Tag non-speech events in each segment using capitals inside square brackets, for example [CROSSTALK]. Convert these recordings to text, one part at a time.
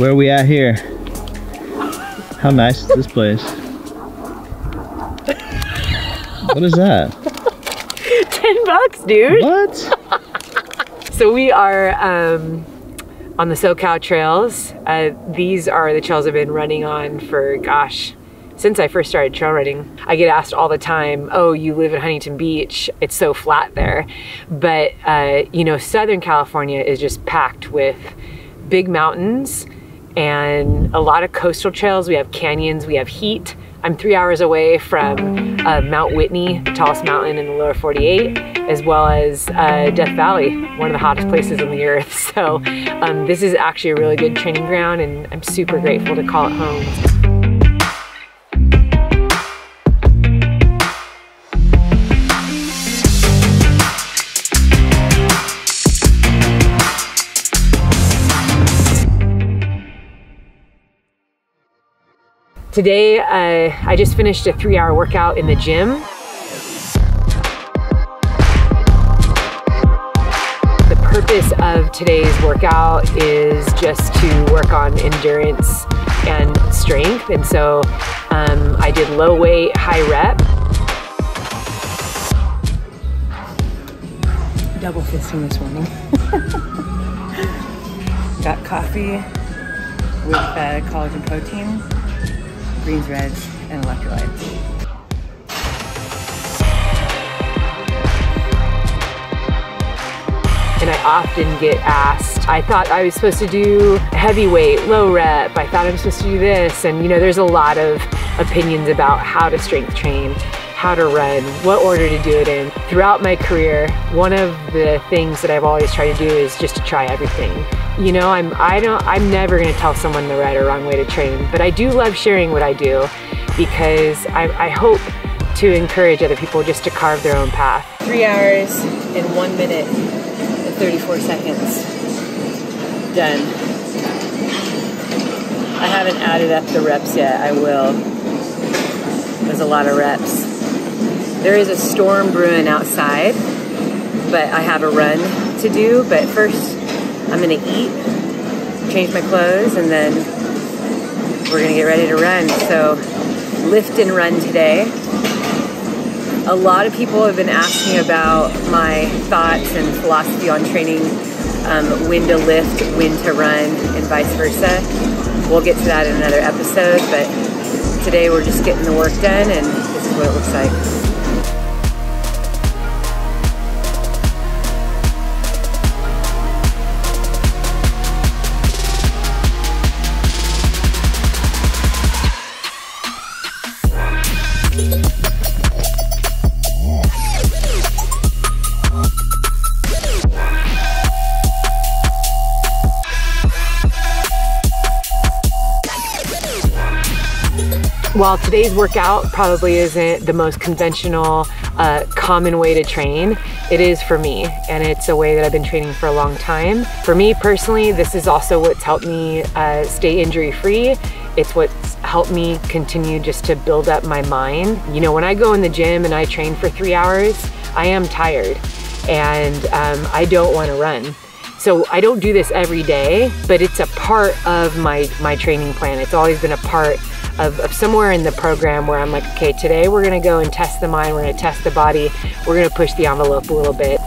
Where are we at here? How nice is this place? What is that? [LAUGHS] 10 bucks, dude. What? [LAUGHS] So we are um, on the SoCal trails. Uh, these are the trails I've been running on for, gosh, since I first started trail running. I get asked all the time, oh, you live in Huntington Beach, it's so flat there. But, uh, you know, Southern California is just packed with big mountains and a lot of coastal trails. We have canyons, we have heat. I'm three hours away from uh, Mount Whitney, the tallest mountain in the lower 48, as well as uh, Death Valley, one of the hottest places on the earth. [LAUGHS] So um, this is actually a really good training ground and I'm super grateful to call it home. Today, uh, I just finished a three hour workout in the gym. The purpose of today's workout is just to work on endurance and strength. And so um, I did low weight, high rep. Double fisting this morning. [LAUGHS] Got coffee with uh, collagen protein greens, reds, and electrolytes. And I often get asked, I thought I was supposed to do heavyweight, low rep, I thought I was supposed to do this. And you know, there's a lot of opinions about how to strength train, how to run, what order to do it in. Throughout my career, one of the things that I've always tried to do is just to try everything. You know, I'm I don't I'm never gonna tell someone the right or wrong way to train, but I do love sharing what I do because I, I hope to encourage other people just to carve their own path. Three hours and one minute and 34 seconds. Done. I haven't added up the reps yet. I will. There's a lot of reps. There is a storm brewing outside, but I have a run to do. But first, I'm gonna eat, change my clothes, and then we're gonna get ready to run. So, lift and run today. A lot of people have been asking about my thoughts and philosophy on training um, when to lift, when to run, and vice versa. We'll get to that in another episode, but today we're just getting the work done, and this is what it looks like. While today's workout probably isn't the most conventional, uh, common way to train, it is for me, and it's a way that I've been training for a long time. For me personally, this is also what's helped me uh, stay injury free. It's what's helped me continue just to build up my mind. You know, when I go in the gym and I train for three hours, I am tired and um, I don't want to run. So I don't do this every day, but it's a part of my, my training plan. It's always been a part of, of, somewhere in the program where I'm like, okay, today we're gonna go and test the mind, we're gonna test the body, we're gonna push the envelope a little bit.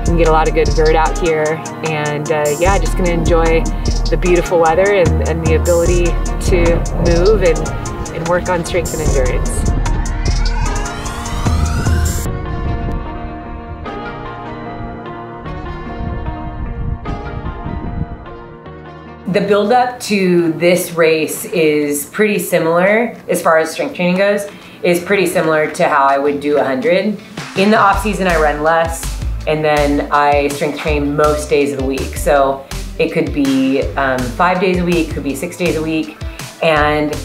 You can get a lot of good vert out here and uh, yeah, just gonna enjoy the beautiful weather and, and the ability to move and, and work on strength and endurance. The build up to this race is pretty similar as far as strength training goes, is pretty similar to how I would do 100. In the off season, I run less and then I strength train most days of the week. So it could be um, five days a week, could be six days a week. And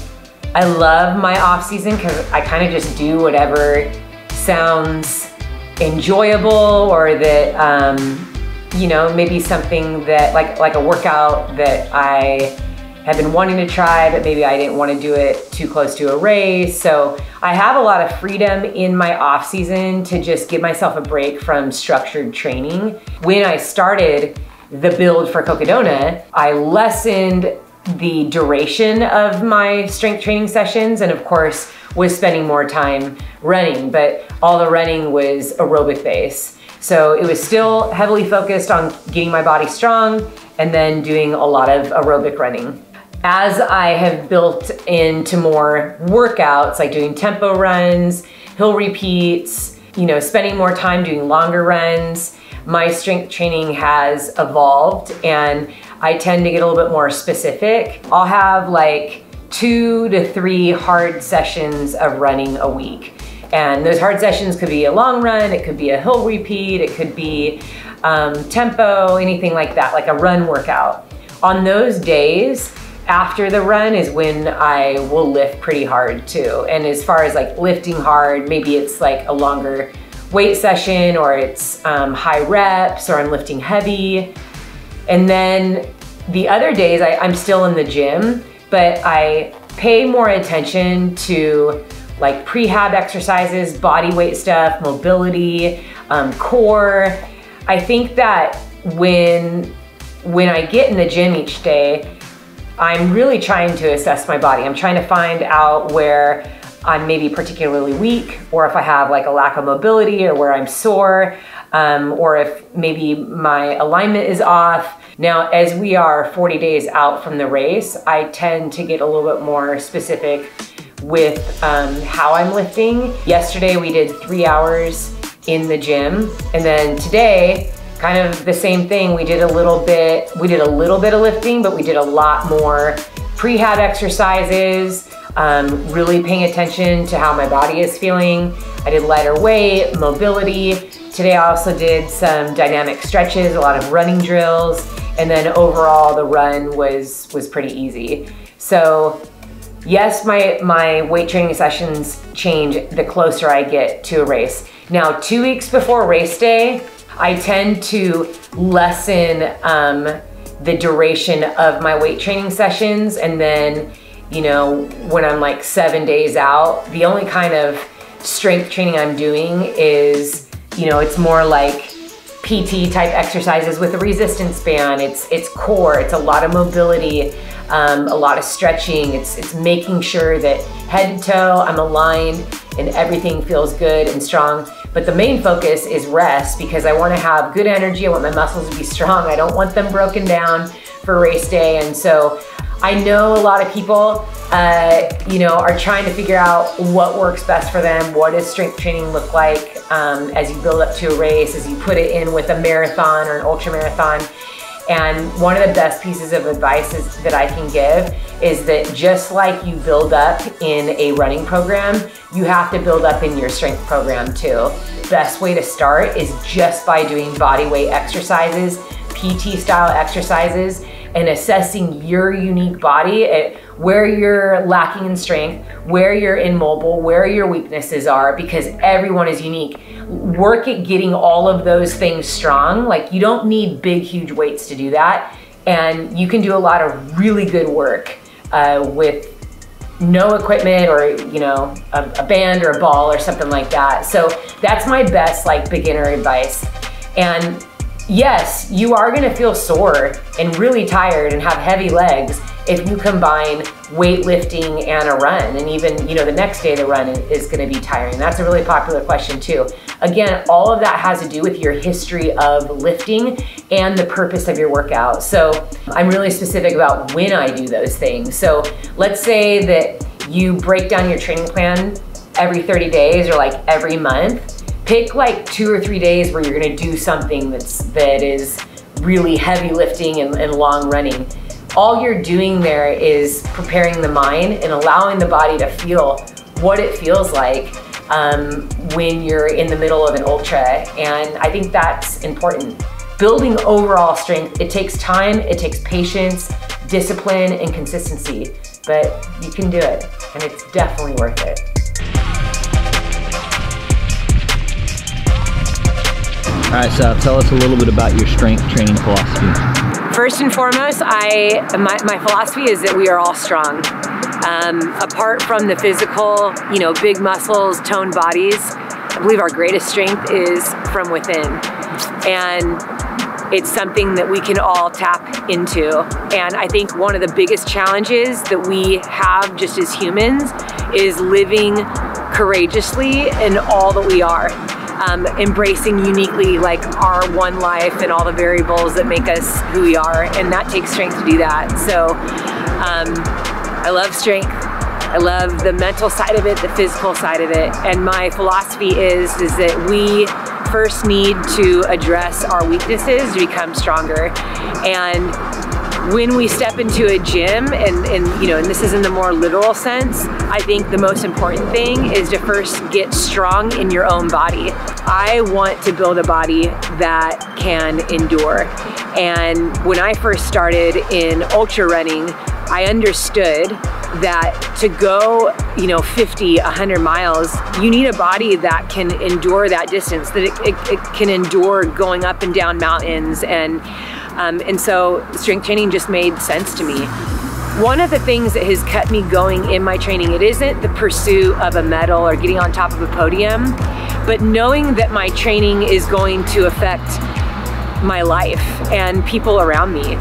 I love my off season because I kind of just do whatever sounds enjoyable or that um, you know, maybe something that like like a workout that I have been wanting to try, but maybe I didn't want to do it too close to a race. So I have a lot of freedom in my off season to just give myself a break from structured training. When I started the build for Cocodona, I lessened the duration of my strength training sessions and of course was spending more time running, but all the running was aerobic base. So it was still heavily focused on getting my body strong and then doing a lot of aerobic running as I have built into more workouts, like doing tempo runs, hill repeats, you know, spending more time doing longer runs, my strength training has evolved and I tend to get a little bit more specific. I'll have like two to three hard sessions of running a week. And those hard sessions could be a long run, it could be a hill repeat, it could be um, tempo, anything like that, like a run workout. On those days, after the run is when I will lift pretty hard too. And as far as like lifting hard, maybe it's like a longer weight session or it's um, high reps or I'm lifting heavy. And then the other days I, I'm still in the gym, but I pay more attention to like prehab exercises, body weight stuff, mobility, um, core. I think that when when I get in the gym each day, I'm really trying to assess my body. I'm trying to find out where I'm maybe particularly weak, or if I have like a lack of mobility, or where I'm sore, um, or if maybe my alignment is off. Now, as we are 40 days out from the race, I tend to get a little bit more specific with um, how I'm lifting. Yesterday, we did three hours in the gym, and then today, kind of the same thing. We did a little bit, we did a little bit of lifting, but we did a lot more prehab exercises, um, really paying attention to how my body is feeling. I did lighter weight, mobility. Today I also did some dynamic stretches, a lot of running drills, and then overall the run was, was pretty easy. So yes, my, my weight training sessions change the closer I get to a race. Now, two weeks before race day, I tend to lessen um, the duration of my weight training sessions. And then, you know, when I'm like seven days out, the only kind of strength training I'm doing is, you know, it's more like PT type exercises with a resistance band. It's, it's core, it's a lot of mobility, um, a lot of stretching. It's, it's making sure that head to toe, I'm aligned and everything feels good and strong. But the main focus is rest because I wanna have good energy. I want my muscles to be strong. I don't want them broken down for race day. And so I know a lot of people, uh, you know, are trying to figure out what works best for them. What does strength training look like um, as you build up to a race, as you put it in with a marathon or an ultra marathon. And one of the best pieces of advice is, that I can give is that just like you build up in a running program, you have to build up in your strength program too. Best way to start is just by doing body weight exercises, PT style exercises, and assessing your unique body at where you're lacking in strength, where you're immobile, where your weaknesses are, because everyone is unique. Work at getting all of those things strong. Like you don't need big, huge weights to do that. And you can do a lot of really good work uh, with no equipment or you know a, a, band or a ball or something like that so that's my best like beginner advice and yes you are going to feel sore and really tired and have heavy legs if you combine weightlifting and a run and even you know the next day the run is going to be tiring. That's a really popular question too. Again all of that has to do with your history of lifting and the purpose of your workout. So i'm really specific about when i do those things. So let's say that you break down your training plan every 30 days or like every month. Pick like two or three days where you're going to do something that's that is really heavy lifting and, and long running all you're doing there is preparing the mind and allowing the body to feel what it feels like um, when you're in the middle of an ultra. And I think that's important. Building overall strength, it takes time, it takes patience, discipline, and consistency, but you can do it, and it's definitely worth it. All right, so tell us a little bit about your strength training philosophy. First and foremost, I my, my philosophy is that we are all strong. Um, apart from the physical, you know, big muscles, toned bodies, I believe our greatest strength is from within. And it's something that we can all tap into. And I think one of the biggest challenges that we have just as humans is living courageously in all that we are. Um, embracing uniquely like our one life and all the variables that make us who we are and that takes strength to do that. So um, I love strength. I love the mental side of it the physical side of it. And my philosophy is is that we first need to address our weaknesses to become stronger. And when we step into a gym, and, and you know, and this is in the more literal sense, I think the most important thing is to first get strong in your own body. I want to build a body that can endure. And when I first started in ultra running, I understood that to go, you know, 50, 100 miles, you need a body that can endure that distance, that it, it, it can endure going up and down mountains. And, um, and so strength training just made sense to me. One of the things that has kept me going in my training, it isn't the pursuit of a medal or getting on top of a podium, but knowing that my training is going to affect my life and people around me.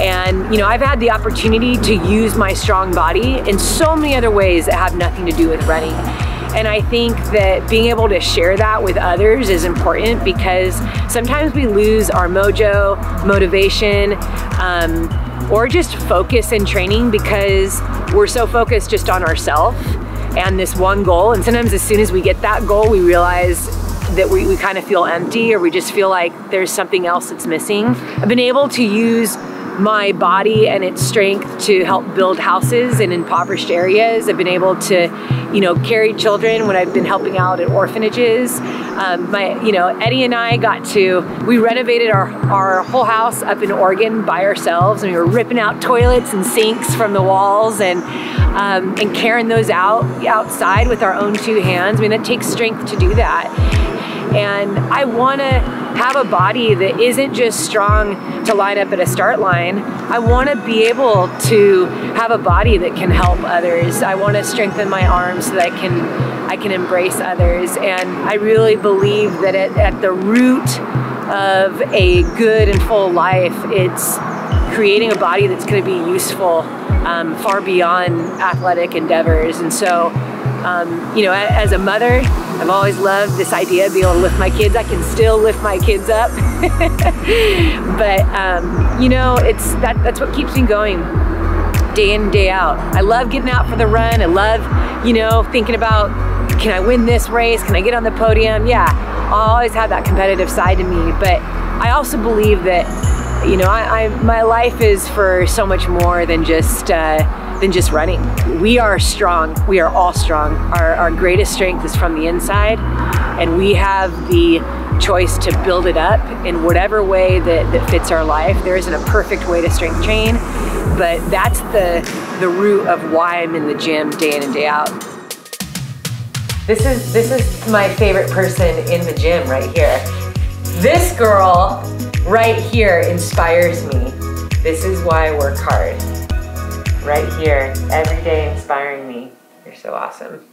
And, you know, I've had the opportunity to use my strong body in so many other ways that have nothing to do with running. And I think that being able to share that with others is important because sometimes we lose our mojo, motivation, um, or just focus in training because we're so focused just on ourselves and this one goal. And sometimes as soon as we get that goal, we realize that we, we kind of feel empty or we just feel like there's something else that's missing. I've been able to use my body and its strength to help build houses in impoverished areas. I've been able to, you know, carry children when I've been helping out at orphanages. Um, my, you know, Eddie and I got to, we renovated our, our whole house up in Oregon by ourselves and we were ripping out toilets and sinks from the walls and, um, and carrying those out outside with our own two hands. I mean, it takes strength to do that. And I want to have a body that isn't just strong to line up at a start line. I want to be able to have a body that can help others. I want to strengthen my arms so that I can I can embrace others. And I really believe that at, at the root of a good and full life, it's creating a body that's going to be useful um, far beyond athletic endeavors. And so um, you know, as a mother, I've always loved this idea of being able to lift my kids. I can still lift my kids up, [LAUGHS] but um, you know, it's that that's what keeps me going day in day out. I love getting out for the run. I love, you know, thinking about can I win this race? Can I get on the podium? Yeah, I'll always have that competitive side to me, but I also believe that, you know, I, I my life is for so much more than just. Uh, than just running. We are strong. We are all strong. Our, our greatest strength is from the inside, and we have the choice to build it up in whatever way that, that fits our life. There isn't a perfect way to strength train, but that's the, the root of why I'm in the gym day in and day out. This is, this is my favorite person in the gym right here. This girl right here inspires me. This is why I work hard right here, every day inspiring me. You're so awesome.